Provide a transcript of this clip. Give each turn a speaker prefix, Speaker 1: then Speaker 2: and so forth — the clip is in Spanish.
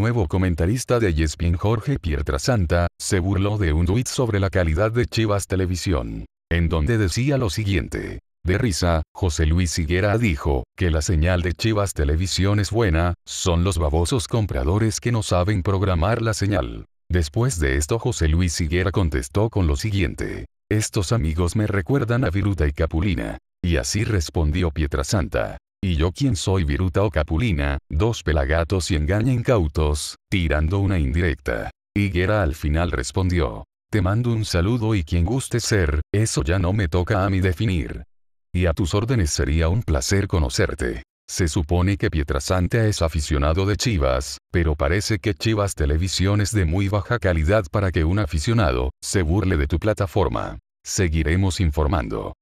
Speaker 1: nuevo comentarista de ESPN Jorge Pietrasanta, se burló de un tuit sobre la calidad de Chivas Televisión, en donde decía lo siguiente. De risa, José Luis Higuera dijo, que la señal de Chivas Televisión es buena, son los babosos compradores que no saben programar la señal. Después de esto José Luis Higuera contestó con lo siguiente. Estos amigos me recuerdan a Viruta y Capulina. Y así respondió Pietrasanta. ¿Y yo quién soy Viruta o Capulina? Dos pelagatos y engaña incautos, tirando una indirecta. Higuera al final respondió. Te mando un saludo y quien guste ser, eso ya no me toca a mí definir. Y a tus órdenes sería un placer conocerte. Se supone que Pietrasanta es aficionado de Chivas, pero parece que Chivas Televisión es de muy baja calidad para que un aficionado se burle de tu plataforma. Seguiremos informando.